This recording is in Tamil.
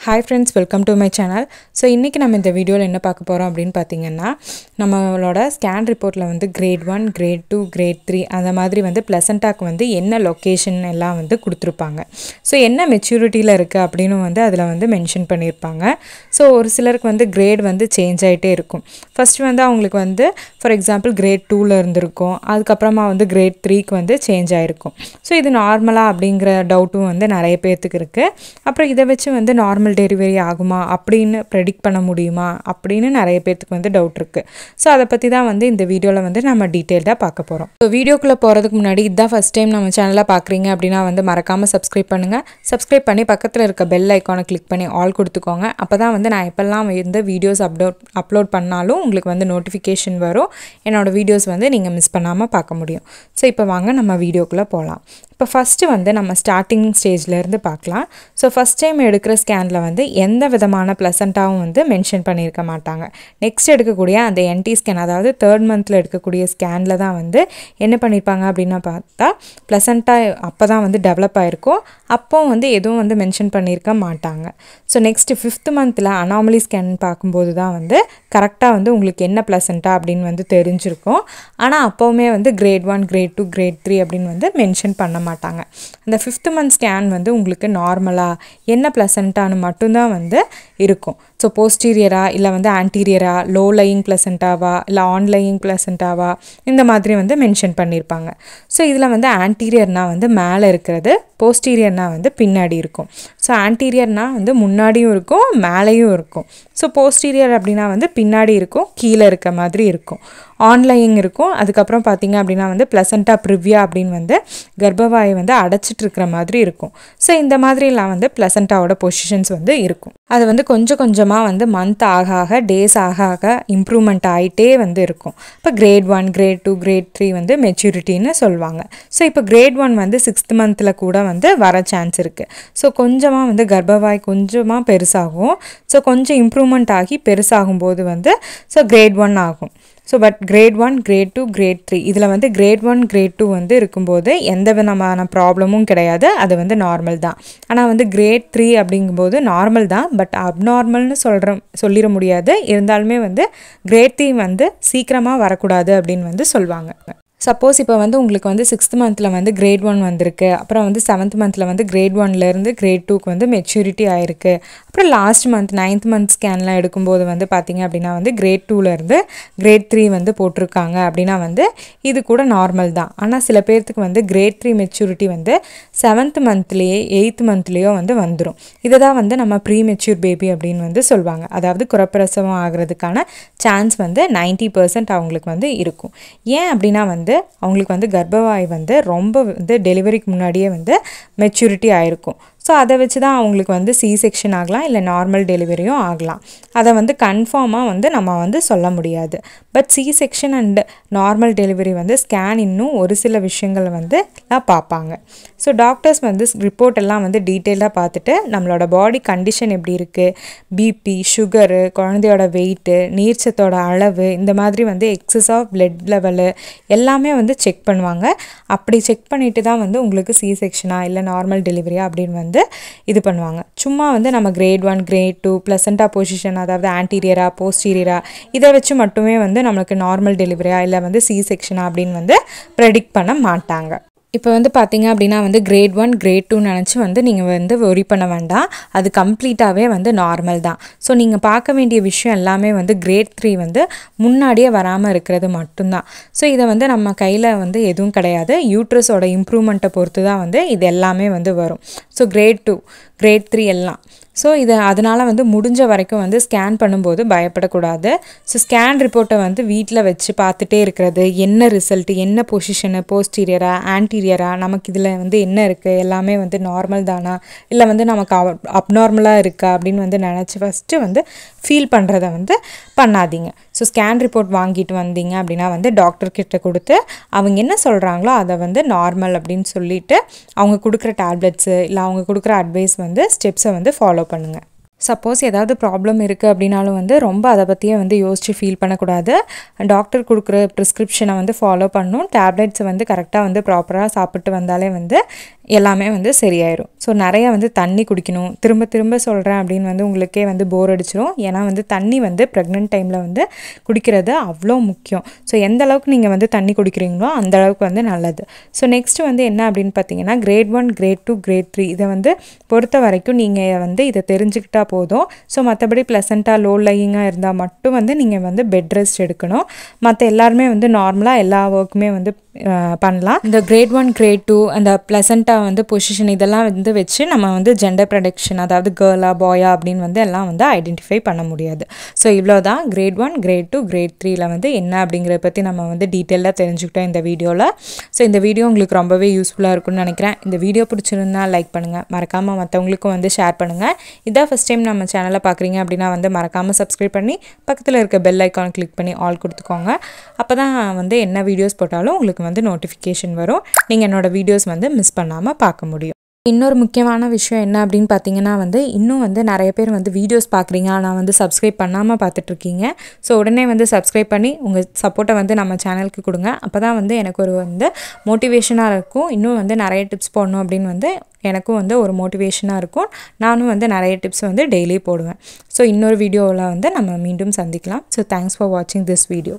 Hi friends welcome to my channel so இன்றைக்கி நம்ம இந்த வீடியோவில் என்ன பார்க்க போகிறோம் அப்படின்னு பார்த்தீங்கன்னா நம்மளோட ஸ்கேன் ரிப்போர்ட்டில் வந்து grade one grade two grade three அந்த மாதிரி வந்து ப்ளசண்ட்டாக்கு வந்து என்ன லொக்கேஷன் எல்லாம் வந்து கொடுத்துருப்பாங்க. ஸோ என்ன மெச்சூரிட்டியில் இருக்குது அப்படின்னு வந்து அதில் வந்து மென்ஷன் பண்ணியிருப்பாங்க. ஸோ ஒரு சிலருக்கு வந்து கிரேட் வந்து சேஞ்ச் ஆகிட்டே இருக்கும். ஃபஸ்ட்டு வந்து அவங்களுக்கு வந்து ஃபார் எக்ஸாம்பிள் கிரேட் டூவில் இருந்திருக்கும். அதுக்கப்புறமா வந்து கிரேட் த்ரீக்கு வந்து சேஞ்ச் ஆகிருக்கும் ஸோ இது நார்மலாக அப்படிங்கிற டவுட்டும் வந்து நிறைய பேர்த்துக்கு இருக்குது அப்புறம் இதை வச்சு வந்து நார்மல் டெலிவரி ஆகுமா? அப்படின்னு ப்ரெடிக்ட் பண்ண முடியுமா? அப்படின்னு நிறைய பேர்த்துக்கு வந்து டவுட் இருக்குது ஸோ அதை பற்றி தான் வந்து இந்த வீடியோவில் வந்து நம்ம டீட்டெயில்டாக பார்க்க போகிறோம் ஸோ வீடியோக்குள்ளே போகிறதுக்கு முன்னாடி இதுதான் ஃபஸ்ட் டைம் நம்ம சேனலில் பார்க்குறீங்க அப்படின்னா வந்து மறக்காமல் சப்ஸ்கிரைப் பண்ணுங்கள் சப்ஸ்கிரைப் பண்ணி பக்கத்தில் இருக்க பெல் ஐக்கானை கிளிக் பண்ணி ஆல் கொடுத்துக்கோங்க. அப்போ தான் வந்து நான் எப்போல்லாம் வந்து வீடியோஸ் அப்லோட் அப்லோட் பண்ணாலும் உங்களுக்கு வந்து நோட்டிஃபிகேஷன் வரும். என்னோடய வீடியோஸ் வந்து நீங்கள் மிஸ் பண்ணாமல் பார்க்க முடியும். ஸோ இப்போ வாங்க நம்ம வீடியோக்குள்ளே போகலாம் இப்போ ஃபஸ்ட்டு வந்து நம்ம ஸ்டார்டிங் ஸ்டேஜ்லேருந்து பார்க்கலாம். ஸோ ஃபஸ்ட் டைம் எடுக்கிற ஸ்கேனில் வந்து எந்த விதமான ப்ளசண்ட்டாகவும் வந்து மென்ஷன் பண்ணியிருக்க மாட்டாங்க. நெக்ஸ்ட் எடுக்கக்கூடிய அந்த என்டி ஸ்கேன் அதாவது தேர்ட் மந்தில் எடுக்கக்கூடிய ஸ்கேனில் தான் வந்து என்ன பண்ணியிருப்பாங்க அப்படின்னு பார்த்தா ப்ளசண்ட்டாக அப்போ தான் வந்து டெவலப் ஆகிருக்கும் அப்போ வந்து எதுவும் வந்து மென்ஷன் பண்ணியிருக்க மாட்டாங்க. ஸோ நெக்ஸ்ட்டு ஃபிஃப்த் மந்தில் அனாமலி ஸ்கேன் பார்க்கும்போது தான் வந்து கரெக்டாக வந்து உங்களுக்கு என்ன ப்ளசண்ட்டாக அப்படின்னு வந்து தெரிஞ்சிருக்கும். ஆனால் அப்போவுமே வந்து grade one grade two grade three அப்படின்னு வந்து மென்ஷன் பண்ண மாட்டாங்க. அந்த ஃபிஃப்த் மந்த் ஸ்கேன் வந்து உங்களுக்கு நார்மலாக என்ன ப்ளசண்ட்டானு மட்டும்தான் வந்து இருக்கும். ஸோ போஸ்டீரியரா இல்லை வந்து ஆன்டீரியரா லோ லையிங் ப்ளசண்ட்டாவா இல்லை ஆன்லையிங் ப்ளசண்ட்டாவா இந்த மாதிரி வந்து மென்ஷன் பண்ணியிருப்பாங்க ஸோ இதில் வந்து ஆன்டீரியர்னால் வந்து மேலே இருக்கிறது போஸ்டீரியர்னால் வந்து பின்னாடி இருக்கும். ஸோ ஆன்டீரியர்னால் வந்து முன்னாடியும் இருக்கும் மேலேயும் இருக்கும். ஸோ போஸ்டீரியர் அப்படின்னா வந்து பின்னாடி இருக்கும் கீழே இருக்க மாதிரி இருக்கும். ஆன்லைன் இருக்கும். அதுக்கப்புறம் பார்த்தீங்க அப்படின்னா வந்து ப்ளசண்ட்டாக ப்ரிவ்யா அப்படின்னு வந்து கர்ப்பவாயை வந்து அடைச்சிட்டு இருக்கிற மாதிரி இருக்கும். ஸோ இந்த மாதிரிலாம் வந்து ப்ளசண்ட்டாவோட பொசிஷன்ஸ் வந்து இருக்கும். அது வந்து கொஞ்சம் கொஞ்சமாக வந்து மந்த் ஆக ஆக டேஸ் ஆக ஆக இம்ப்ரூவ்மெண்ட் ஆகிட்டே வந்து இருக்கும். இப்போ grade one grade two grade three வந்து மெச்சூரிட்டின்னு சொல்லுவாங்க. ஸோ இப்போ கிரேட் ஒன் வந்து சிக்ஸ்த் மந்தில் கூட வந்து வர சான்ஸ் இருக்குது ஸோ கொஞ்சமாக வந்து கர்ப்பவாய் கொஞ்சமாக பெருசாகும். ஸோ கொஞ்சம் இம்ப்ரூவ்மெண்ட் ஆகி பெருசாகும்போது வந்து ஸோ கிரேட் ஒன் ஆகும். So but grade one grade two grade three இதில் வந்து கிரேட் ஒன் கிரேட் டூ வந்து இருக்கும்போது எந்த விதமான ப்ராப்ளமும் கிடையாது. அது வந்து நார்மல் தான். ஆனால் வந்து கிரேட் த்ரீ அப்படிங்கும்போது நார்மல் தான். பட் அப்நார்மல்னு சொல்கிற சொல்லிட முடியாது. இருந்தாலுமே வந்து கிரேட் த்ரீ வந்து சீக்கிரமாக வரக்கூடாது அப்படின்னு வந்து சொல்லுவாங்க சப்போஸ் இப்போ வந்து உங்களுக்கு வந்து சிக்ஸ்த் மந்தில் வந்து கிரேட் ஒன் வந்திருக்கு. அப்புறம் வந்து செவன்த் மந்தில் வந்து கிரேட் ஒன்லேருந்து கிரேட் டூக்கு வந்து மெச்சூரிட்டி ஆயிருக்கு. அப்புறம் லாஸ்ட் மந்த் நைன்த் மந்த் ஸ்கேன்லாம் எடுக்கும்போது வந்து பார்த்தீங்க அப்படின்னா வந்து கிரேட் டூலேருந்து கிரேட் த்ரீ வந்து போட்டிருக்காங்க அப்படின்னா வந்து இது கூட நார்மல் தான். ஆனால் சில பேர்த்துக்கு வந்து கிரேட் த்ரீ மெச்சூரிட்டி வந்து செவன்த் மந்த்லேயே எயித் மந்த்லேயோ வந்து வந்துடும் இதை தான் வந்து நம்ம ப்ரீ மெச்சூர் பேபி அப்படின்னு வந்து சொல்லுவாங்க. அதாவது குறப்பிரசவம் ஆகிறதுக்கான சான்ஸ் வந்து நைன்ட்டி பர்சன்ட் அவங்களுக்கு வந்து இருக்கும். ஏன் அப்படின்னா வந்து வந்து அவங்களுக்கு வந்து கர்ப்பவாய் வந்து ரொம்ப வந்து டெலிவரிக்கு முன்னாடியே வந்து மெச்சூரிட்டி ஆயிருக்கும். ஸோ அதை வச்சு தான் அவங்களுக்கு வந்து சி செக்ஷன் ஆகலாம் இல்லை நார்மல் டெலிவரியும் ஆகலாம். அதை வந்து கன்ஃபார்மாக வந்து நம்ம வந்து சொல்ல முடியாது. But C section and normal delivery வந்து ஸ்கேன் இன்னும் ஒரு சில விஷயங்கள் வந்து எல்லாம் பார்ப்பாங்க. ஸோ டாக்டர்ஸ் வந்து ரிப்போர்ட் எல்லாம் வந்து டீட்டெயிலாக பார்த்துட்டு நம்மளோட பாடி கண்டிஷன் எப்படி இருக்குது பிபி சுகரு குழந்தையோட வெயிட்டு நீர்ச்சத்தோட அளவு இந்த மாதிரி வந்து எக்ஸஸ் ஆஃப் பிளட் லெவலு எல்லாமே வந்து செக் பண்ணுவாங்க. அப்படி செக் பண்ணிட்டு தான் வந்து உங்களுக்கு சி செக்ஷனா இல்லை நார்மல் டெலிவரியா அப்படின்னு வந்து வந்து இது பண்ணுவாங்க. சும்மா வந்து நம்ம grade one grade two placenta position அதாவது ஆன்டீரியரா போஸ்டீரியரா இதை வச்சு மட்டுமே வந்து நம்மளுக்கு நார்மல் டெலிவரியா இல்லை வந்து சி செக்ஷனா அப்படின்னு வந்து ப்ரெடிக்ட் பண்ண மாட்டாங்க. இப்போ வந்து பார்த்தீங்க அப்படின்னா வந்து கிரேட் ஒன் கிரேட் டூ நினச்சி வந்து நீங்கள் வந்து ஒரி பண்ண வேண்டாம். அது கம்ப்ளீட்டாகவே வந்து நார்மல் தான். ஸோ நீங்கள் பார்க்க வேண்டிய விஷயம் எல்லாமே வந்து கிரேட் த்ரீ வந்து முன்னாடியே வராமல் இருக்கிறது மட்டும்தான். ஸோ இதை வந்து நம்ம கையில் வந்து எதுவும் கிடையாது. யூட்ரஸோட இம்ப்ரூவ்மெண்ட்டை பொறுத்து தான் வந்து இது எல்லாமே வந்து வரும். So grade two grade three எல்லாம். ஸோ இது அதனால் வந்து முடிஞ்ச வரைக்கும் வந்து ஸ்கேன் பண்ணும்போது பயப்படக்கூடாது. ஸோ ஸ்கேன் ரிப்போர்ட்டை வந்து வீட்டில் வச்சு பார்த்துட்டே இருக்கிறது. என்ன ரிசல்ட்டு என்ன பொசிஷனு போஸ்டீரியரா ஆன்டீரியரா நமக்கு இதில் வந்து என்ன இருக்குது எல்லாமே வந்து நார்மல் தானா? இல்லை வந்து நமக்கு அப்நார்மலாக இருக்கா? அப்படின்னு வந்து நினச்சி ஃபஸ்ட்டு வந்து ஃபீல் பண்ணுறத வந்து பண்ணாதீங்க. ஸோ ஸ்கேன் ரிப்போர்ட் வாங்கிட்டு வந்தீங்க அப்படின்னா வந்து டாக்டர்கிட்ட கொடுத்து அவங்க என்ன சொல்கிறாங்களோ அதை வந்து நார்மல் அப்படின்னு சொல்லிவிட்டு அவங்க கொடுக்குற டேப்லெட்ஸு இல்லை அவங்க கொடுக்குற அட்வைஸ் வந்து ஸ்டெப்ஸை வந்து ஃபாலோ பண்ணுங்கள் சப்போஸ் ஏதாவது ப்ராப்ளம் இருக்குது அப்படின்னாலும் வந்து ரொம்ப அதை பற்றியே வந்து யோசித்து ஃபீல் பண்ணக்கூடாது. டாக்டர் கொடுக்குற ப்ரிஸ்கிரிப்ஷனை வந்து ஃபாலோ பண்ணணும் டேப்லெட்ஸை வந்து கரெக்டாக வந்து ப்ராப்பராக சாப்பிட்டு வந்தாலே வந்து எல்லாமே வந்து சரியாயிரும். ஸோ நிறையா வந்து தண்ணி குடிக்கணும். திரும்ப திரும்ப சொல்கிறேன் அப்படின்னு வந்து உங்களுக்கே வந்து போர் அடிச்சிடும் ஏன்னா வந்து தண்ணி வந்து ப்ரெக்னென்ட் டைமில் வந்து குடிக்கிறது அவ்வளோ முக்கியம். ஸோ எந்த அளவுக்கு நீங்கள் வந்து தண்ணி குடிக்கிறீங்களோ அந்த அளவுக்கு வந்து நல்லது. ஸோ நெக்ஸ்ட் வந்து என்ன அப்படின்னு பார்த்தீங்கன்னா grade one grade two grade three இதை வந்து பொறுத்த வரைக்கும் நீங்கள் வந்து இதை தெரிஞ்சுக்கிட்டா போதும். ஸோ மற்றபடி ப்ளசண்ட்டாக லோ லையிங்காக இருந்தால் மட்டும் வந்து நீங்கள் வந்து பெட் ரெஸ்ட் எடுக்கணும். மற்ற எல்லாருமே வந்து நார்மலாக எல்லா ஒர்க்குமே வந்து பண்ணலாம். இந்த கிரேட் ஒன் கிரேட் டூ அந்த ப்ளசண்ட்டாக வந்து பொசிஷன் இதெல்லாம் வந்து வச்சு நம்ம வந்து ஜெண்டர் ப்ரொடக்ஷன் அதாவது கேர்ளா பாயா அப்படின்னு வந்து எல்லாம் வந்து ஐடென்டிஃபை பண்ண முடியாது. ஸோ இவ்வளோ தான் grade one grade two grade த்ரீயில் வந்து என்ன அப்படிங்கிறத பற்றி நம்ம வந்து டீட்டெயிலாக தெரிஞ்சுக்கிட்டோம் இந்த வீடியோவில் ஸோ இந்த வீடியோ உங்களுக்கு ரொம்பவே யூஸ்ஃபுல்லாக இருக்கும்னு நினைக்கிறேன். இந்த வீடியோ பிடிச்சிருந்தா லைக் பண்ணுங்கள் மறக்காமல் மற்றவங்களுக்கும் வந்து ஷேர் பண்ணுங்கள் இதான் ஃபஸ்ட் டைம் நம்ம சேனலை பார்க்குறீங்க அப்படின்னா வந்து மறக்காமல் சப்ஸ்கிரைப் பண்ணி பக்கத்தில் இருக்க பெல் ஐக்கான் கிளிக் பண்ணி ஆல் கொடுத்துக்கோங்க. அப்போ தான் வந்து என்ன வீடியோஸ் போட்டாலும் உங்களுக்கு வந்து நோட்டிஃபிகேஷன் வரும். நீங்கள் என்னோடய வீடியோஸ் வந்து மிஸ் பண்ணாமல் பார்க்க முடியும். இன்னொரு முக்கியமான விஷயம் என்ன அப்படின்னு பார்த்தீங்கன்னா வந்து இன்னும் வந்து நிறைய பேர் வந்து வீடியோஸ் பார்க்குறீங்க. ஆனால் வந்து சப்ஸ்கிரைப் பண்ணாமல் பார்த்துட்ருக்கீங்க. ஸோ உடனே வந்து சப்ஸ்கிரைப் பண்ணி உங்கள் சப்போர்ட்டை வந்து நம்ம சேனலுக்கு கொடுங்க. அப்போ தான் வந்து எனக்கு ஒரு வந்து மோட்டிவேஷனாக இருக்கும். இன்னும் வந்து நிறைய டிப்ஸ் போடணும் அப்படின்னு வந்து எனக்கும் வந்து ஒரு மோட்டிவேஷனாக இருக்கும். நானும் வந்து நிறைய டிப்ஸ் வந்து டெய்லி போடுவேன். ஸோ இன்னொரு வீடியோவில் வந்து நம்ம மீண்டும் சந்திக்கலாம். ஸோ தேங்க்ஸ் ஃபார் வாட்சிங் திஸ் வீடியோ